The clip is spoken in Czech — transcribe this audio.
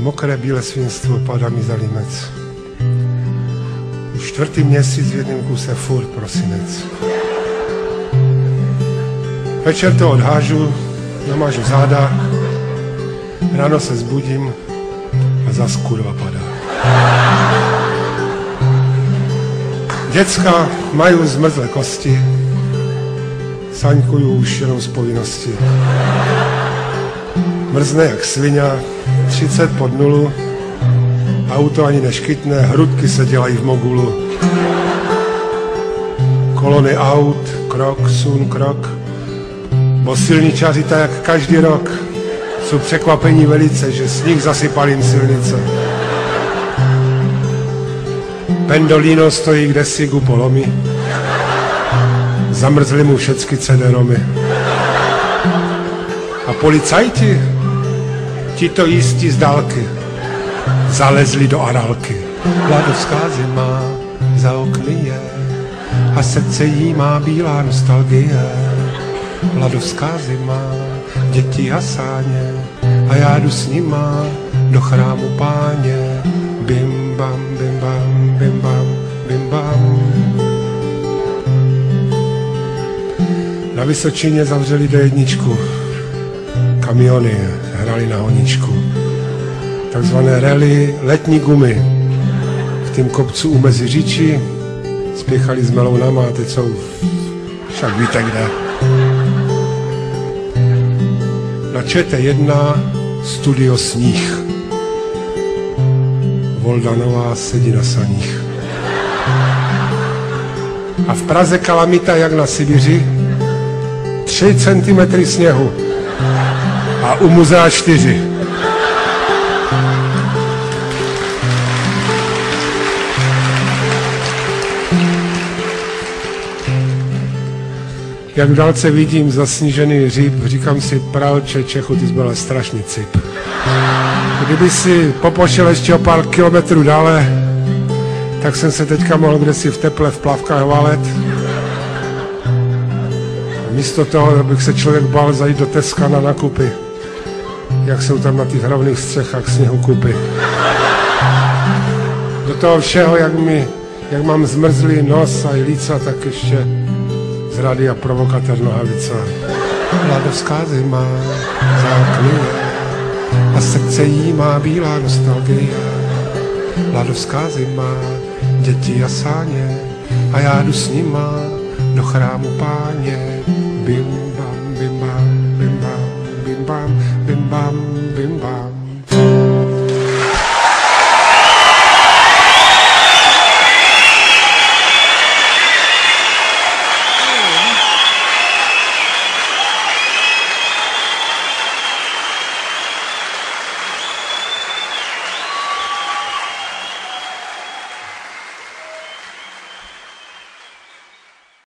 mokré bílé svinstvo padá mi za límec. Už čtvrtý měsíc v jednom kuse furt prosinec. Večer to odhážu, namážu záda, ráno se zbudím a zas kurva padá. Děcka mají zmrzlé kosti, saňkuju už jenom z povinnosti. Mrzne jak svině, 30 pod nulu, auto ani neškytne, hrudky se dělají v mogulu. Kolony aut, krok, sun, krok, bo silničaři tak jak každý rok jsou překvapení velice, že sníh zasypal jim silnice. Pendolino stojí kde si gu polomy. Zamrzli mu všecky CD-romy. A policajti, ti to jistí z dálky, zalezli do arálky. Vladovská zima za okny je a srdce jí má bílá nostalgie. Vladovská zima, děti a sáně a já jdu s nima do chrámu páně. Bim bam, bim bam, bim bam, bim bam. Na Vysočině zavřeli do jedničku. Kamiony hrali na honičku. Takzvané rally letní gumy. V tým kopcu u Meziříči spěchali s melounama a teď jsou však víte kde. Na ČT1 studio Sníh. Voldanová sedí na saních. A v Praze kalamita jak na Sibiři, 3 cm sněhu a u muzea 4. Jak dálce vidím zasnížený hříb, říkám si, pralče Čechu, ty jsi byla strašný cip. Kdyby si popošel ještě o pár kilometrů dále, tak jsem se teďka mohl kde si v teple v plavkách valet. Místo toho, abych se člověk bál zajít do Teska na nakupy, jak jsou tam na těch hlavných střechách sněhu kupy. Do toho všeho, jak, mi, jak mám zmrzlý nos a líca, tak ještě z rádia provokatér nohavica. Mladovská zima záknuje a srdce jí má bílá nostalgie. Mladovská zima, děti a sáně a já jdu s nima do chrámu páně. Bim bam, bim bam, bim bam.